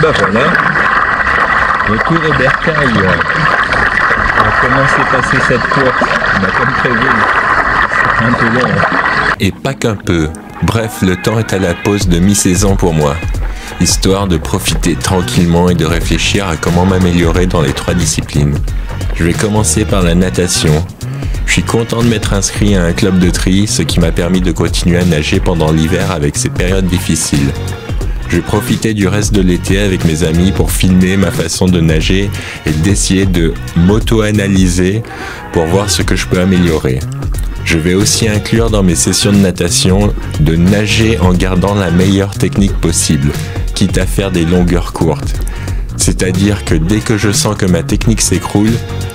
bah voilà. Retour au bercail. comment s'est passée cette course bah, Comme prévu, c'est un peu long. Et pas qu'un peu. Bref, le temps est à la pause de mi-saison pour moi. Histoire de profiter tranquillement et de réfléchir à comment m'améliorer dans les trois disciplines. Je vais commencer par la natation. Je suis content de m'être inscrit à un club de tri, ce qui m'a permis de continuer à nager pendant l'hiver avec ces périodes difficiles. Je profiter du reste de l'été avec mes amis pour filmer ma façon de nager et d'essayer de m'auto-analyser pour voir ce que je peux améliorer. Je vais aussi inclure dans mes sessions de natation de nager en gardant la meilleure technique possible, quitte à faire des longueurs courtes. C'est-à-dire que dès que je sens que ma technique s'écroule,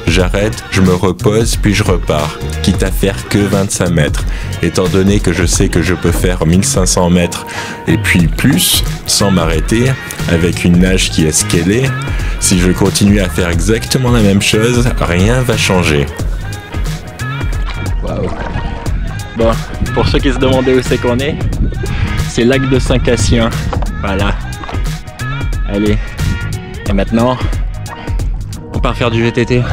j'arrête, je me repose, puis je repars, quitte à faire que 25 mètres, étant donné que je sais que je peux faire 1500 mètres et puis plus, sans m'arrêter, avec une nage qui est scalée, si je continue à faire exactement la même chose, rien va changer. Bon, pour ceux qui se demandaient où c'est qu'on est, c'est lac de Saint-Cassien. Voilà. Allez. Et maintenant, faire du VTT.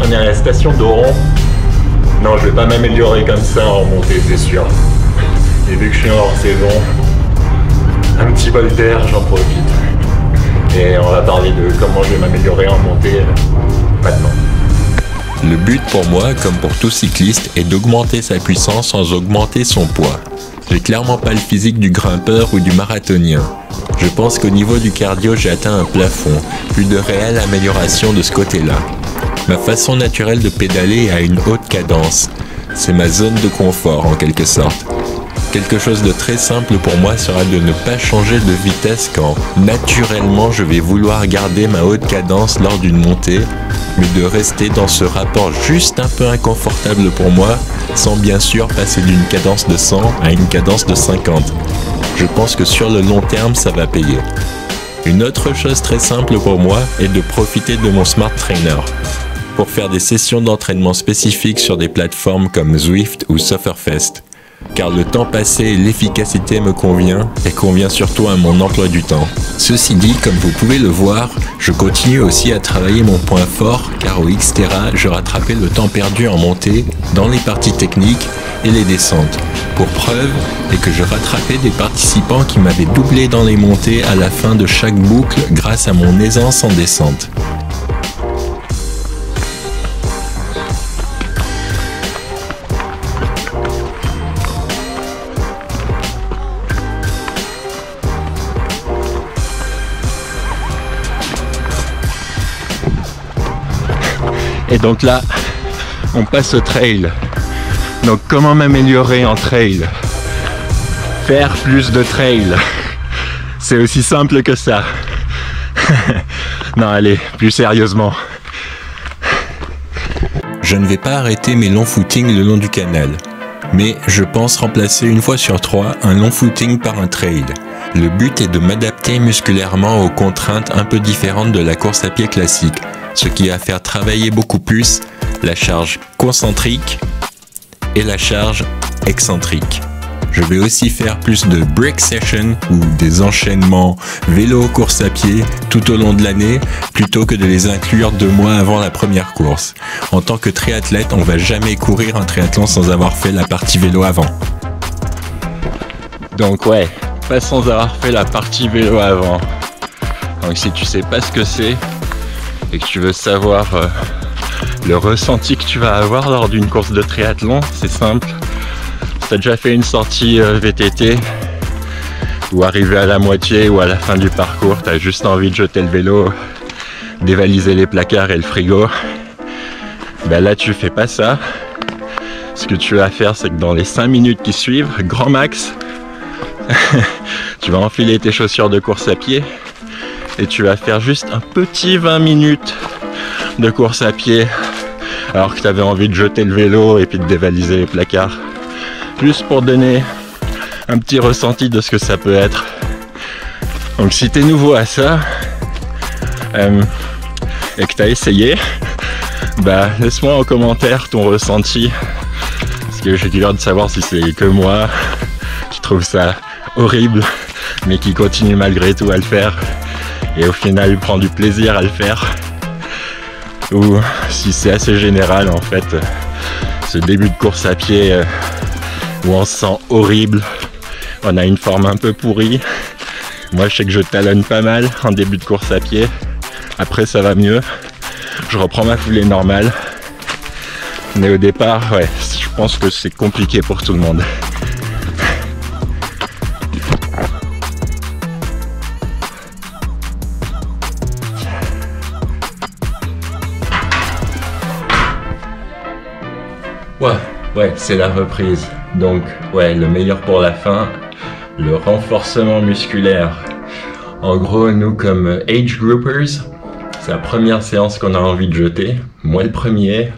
on est à la station d'Oron. Non, je vais pas m'améliorer comme ça en montée, c'est sûr. Et vu que je suis en hors saison, un petit bol d'air, j'en profite. Et on va parler de comment je vais m'améliorer en montée euh, maintenant. Le but pour moi, comme pour tout cycliste, est d'augmenter sa puissance sans augmenter son poids. J'ai clairement pas le physique du grimpeur ou du marathonien. Je pense qu'au niveau du cardio, j'ai atteint un plafond, plus de réelle amélioration de ce côté-là. Ma façon naturelle de pédaler a une haute cadence. C'est ma zone de confort en quelque sorte. Quelque chose de très simple pour moi sera de ne pas changer de vitesse quand naturellement je vais vouloir garder ma haute cadence lors d'une montée, mais de rester dans ce rapport juste un peu inconfortable pour moi, sans bien sûr passer d'une cadence de 100 à une cadence de 50. Je pense que sur le long terme, ça va payer. Une autre chose très simple pour moi est de profiter de mon Smart Trainer pour faire des sessions d'entraînement spécifiques sur des plateformes comme Zwift ou Sufferfest car le temps passé et l'efficacité me convient et convient surtout à mon emploi du temps. Ceci dit, comme vous pouvez le voir, je continue aussi à travailler mon point fort car au Xterra, je rattrapais le temps perdu en montée dans les parties techniques et les descentes. Pour preuve est que je rattrapais des participants qui m'avaient doublé dans les montées à la fin de chaque boucle grâce à mon aisance en descente. Et donc là, on passe au trail. Donc comment m'améliorer en trail? Faire plus de trail. C'est aussi simple que ça. non, allez, plus sérieusement. Je ne vais pas arrêter mes longs footings le long du canal, mais je pense remplacer une fois sur trois un long footing par un trail. Le but est de m'adapter musculairement aux contraintes un peu différentes de la course à pied classique, ce qui va faire travailler beaucoup plus la charge concentrique et la charge excentrique. Je vais aussi faire plus de break session ou des enchaînements vélo course à pied tout au long de l'année plutôt que de les inclure deux mois avant la première course. En tant que triathlète, on va jamais courir un triathlon sans avoir fait la partie vélo avant. Donc ouais, pas sans avoir fait la partie vélo avant. Donc si tu sais pas ce que c'est, et que tu veux savoir euh, le ressenti que tu vas avoir lors d'une course de triathlon, c'est simple. Tu as déjà fait une sortie euh, VTT ou arrivé à la moitié ou à la fin du parcours, tu as juste envie de jeter le vélo, dévaliser les placards et le frigo. Ben là, tu fais pas ça. Ce que tu vas faire, c'est que dans les 5 minutes qui suivent, grand max, tu vas enfiler tes chaussures de course à pied et tu vas faire juste un petit 20 minutes de course à pied alors que tu avais envie de jeter le vélo et puis de dévaliser les placards. Juste pour donner un petit ressenti de ce que ça peut être. Donc si tu es nouveau à ça euh, et que tu as essayé, bah laisse-moi en commentaire ton ressenti. Parce que j'ai curieux de savoir si c'est que moi qui trouve ça horrible, mais qui continue malgré tout à le faire. Et au final prend du plaisir à le faire. Ou si c'est assez général en fait, ce début de course à pied euh, où on se sent horrible, on a une forme un peu pourrie. Moi je sais que je talonne pas mal en début de course à pied. Après ça va mieux. Je reprends ma foulée normale. Mais au départ, ouais, je pense que c'est compliqué pour tout le monde. C'est la reprise. Donc, ouais, le meilleur pour la fin, le renforcement musculaire. En gros, nous, comme age groupers, c'est la première séance qu'on a envie de jeter. Moi, le premier.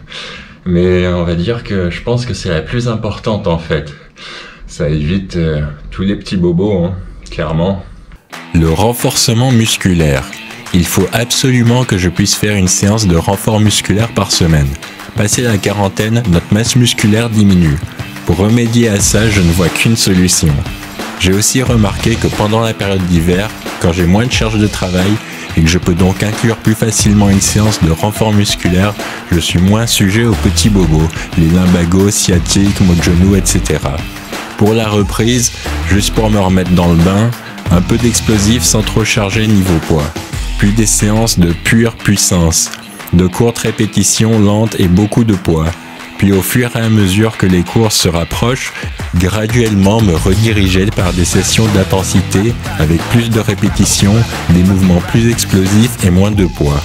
Mais on va dire que je pense que c'est la plus importante en fait. Ça évite euh, tous les petits bobos, hein, clairement. Le renforcement musculaire. Il faut absolument que je puisse faire une séance de renfort musculaire par semaine. Passé la quarantaine, notre masse musculaire diminue. Pour remédier à ça, je ne vois qu'une solution. J'ai aussi remarqué que pendant la période d'hiver, quand j'ai moins de charge de travail, et que je peux donc inclure plus facilement une séance de renfort musculaire, je suis moins sujet aux petits bobos, les limbagos, sciatiques, maux de genoux, etc. Pour la reprise, juste pour me remettre dans le bain, un peu d'explosif sans trop charger niveau poids. Puis des séances de pure puissance, de courtes répétitions lentes et beaucoup de poids. Puis au fur et à mesure que les courses se rapprochent, graduellement me rediriger par des sessions d'intensité avec plus de répétitions, des mouvements plus explosifs et moins de poids.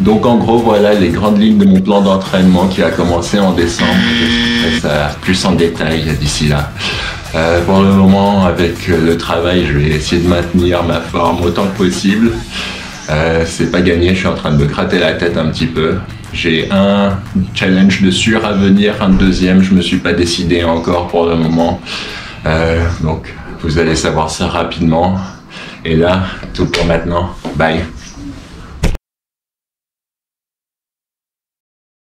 Donc en gros voilà les grandes lignes de mon plan d'entraînement qui a commencé en décembre. J'expliquerai ça plus en détail d'ici là. Euh, pour le moment avec le travail je vais essayer de maintenir ma forme autant que possible. Euh, c'est pas gagné, je suis en train de me gratter la tête un petit peu. J'ai un challenge de sûr à venir, un deuxième, je me suis pas décidé encore pour le moment. Euh, donc vous allez savoir ça rapidement. Et là, tout pour maintenant. Bye.